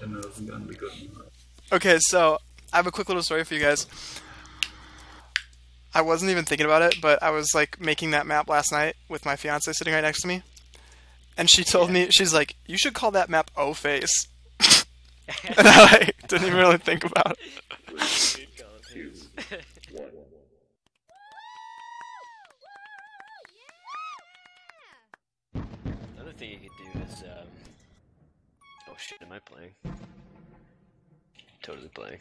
and it wasn't gonna be good. Okay, so I have a quick little story for you guys. I wasn't even thinking about it, but I was like making that map last night with my fiance sitting right next to me, and she told me she's like, "You should call that map O Face," and I like, didn't even really think about it. Two. Another thing you could do is, um... shit, am I playing? Totally playing.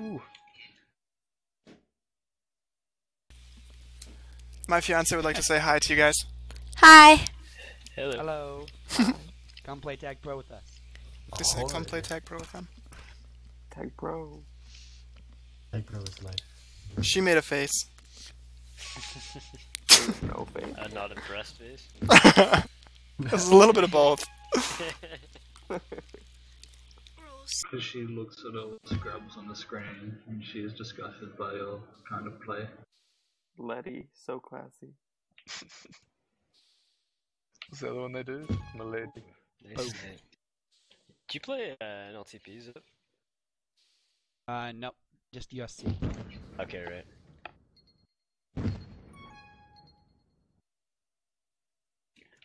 Ooh. My fiance would like to say hi to you guys. Hi. Hello. Hello. Come play Tag Pro with us. They say come play Tag Pro with them. Tag Pro. Tag Pro is life. She made a face. No face. Uh, not impressed face. There's a little bit of both. Because she looks at all the scrubs on the screen and she is disgusted by your kind of play. Letty, so classy. What's the other one they do? Milady. Nice. name. Do you play uh, NLTP, Zip? Uh, nope. Just USC. Okay, right.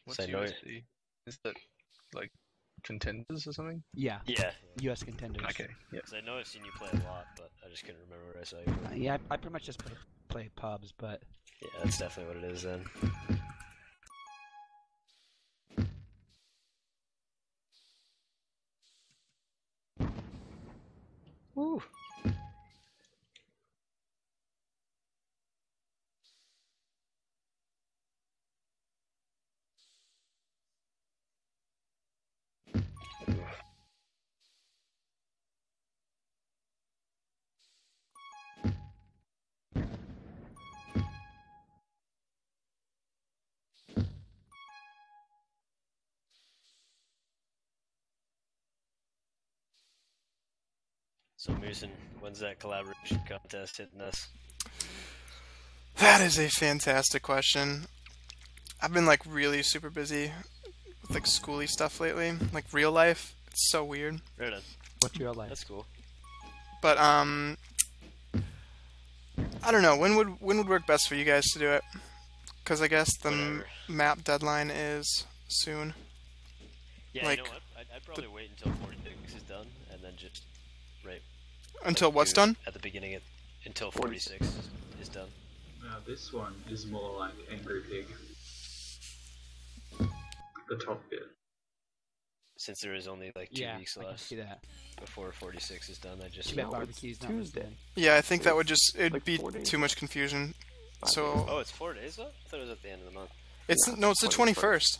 What's So I know it- Is that like contenders or something? Yeah. Yeah, U.S. contenders. Okay, yeah. because I know I've seen you play a lot, but I just couldn't remember where I saw you. Uh, yeah, I, I pretty much just play, play pubs, but Yeah, that's definitely what it is then. Woo. So, Moosen, when's that collaboration contest hitting us? That is a fantastic question. I've been like really super busy with like schooly stuff lately, like real life. It's so weird. Right on. what's your life? That's cool. But um I don't know, when would when would work best for you guys to do it? Cuz I guess the m- map deadline is soon. Yeah, Like, you know what? I'd, I'd probably wait until 46 is done, and then just right Until what's done? at the beginning. It, until 46 is, is done. Now this one is more like Angry Pig. The top bit. Since there is only like two yeah, weeks left see that. before 46 is done, I just Too bad barbecue's not Tuesday. Yeah, I think that would just it'd like be too much confusion. Five So- days. Oh, it's four days though. I thought it was at the end of the month. It's Yeah, no, it's the 21st. 21st.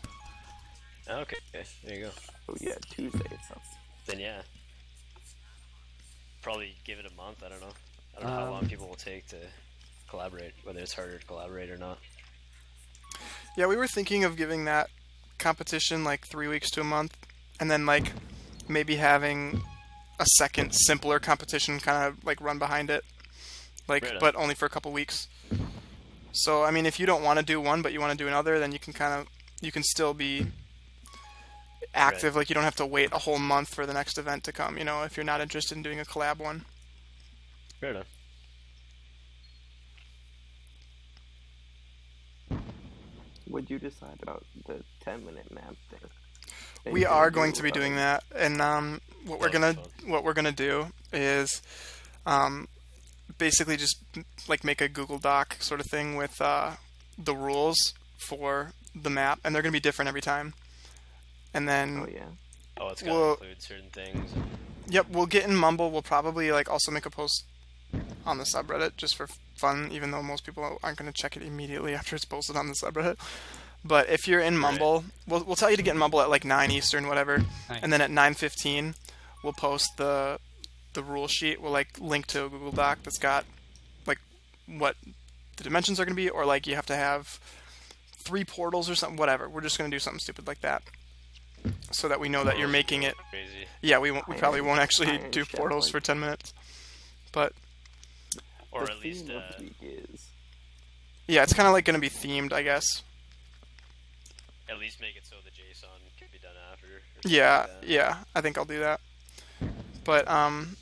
Oh, okay, okay, there you go. Oh yeah, Tuesday it's up. Then yeah, probably give it a month. I don't know. I don't know how Um, long people will take to collaborate, whether it's harder to collaborate or not. Yeah, we were thinking of giving that competition like 3 weeks to a month and then like maybe having a second simpler competition kind of like run behind it. Like Right but only for a couple weeks. So, I mean, if you don't want to do one but you want to do another, then you can kind of you can still be active like you don't have to wait a whole month for the next event to come, you know, if you're not interested in doing a collab one. Right on. Would you decide about the 10 minute map thing? That we you're gonna going do, to be doing that and um, what we're gonna would what we're gonna do is um, basically just like make a google doc sort of thing with uh, the rules for the map and they're gonna be different every time and then Oh yeah. Oh, it's gonna Well- include certain things. Yep we'll get in mumble we'll probably like also make a post on the subreddit just for fun even though most people aren't going to check it immediately after it's posted on the subreddit but if you're in mumble we'll, we'll tell you to get in mumble at like 9 eastern whatever Nice. and then at 9:15 we'll post the the rule sheet. We'll like link to a Google Doc that's got like what the dimensions are going to be, or like you have to have three portals or something. Whatever. We're just going to do something stupid like that, so that we know that you're making it. crazy. Yeah, we won't, we probably won't actually do portals like- for 10 minutes, but Or the at least, theme uh, of week is yeah, it's kind of like going to be themed, I guess. at least make it so the JSON can be done after. Yeah, like yeah, I think I'll do that. But um,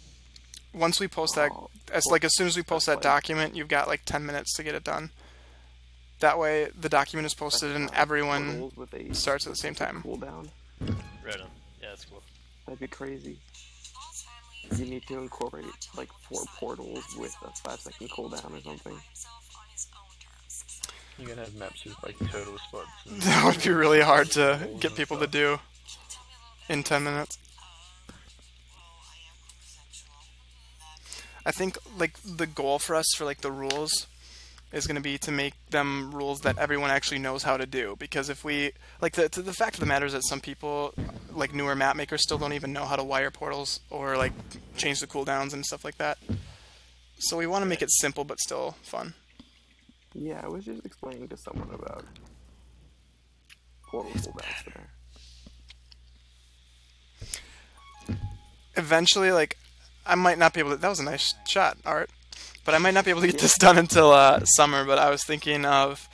once we post that, Oh, as like as soon as we post that Like- document, you've got like ten minutes to get it done. That way, the document is posted and everyone Portals with a starts at the same time. cooldown. Right on. Yeah, that's cool. That'd be crazy. You need to incorporate like four portals with a five second cooldown or something. You can have maps with like total spots. and- That would be really hard to get people to do in 10 minutes. I think like the goal for us for like the rules is going to be to make them rules that everyone actually knows how to do because if we like the the fact of the matter is that some people like newer map makers still don't even know how to wire portals or like change the cooldowns and stuff like that. So we want to make it simple but still fun. Yeah, I was just explaining to someone about portal cooldowns there. eventually, like, I might not be able to. That was a nice shot, Art. But I might not be able to get this done until uh, summer. But I was thinking of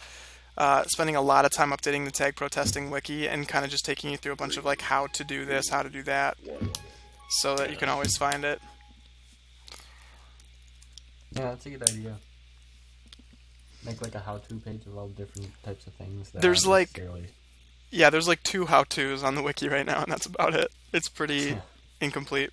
uh, spending a lot of time updating the TagProTesting wiki and kind of just taking you through a bunch of like how to do this, how to do that, so that you can always find it. Yeah, that's a good idea. Make like a how-to page of all different types of things. That There's, like- necessarily- Yeah, there's like two how tos on the wiki right now, and that's about it. It's pretty incomplete.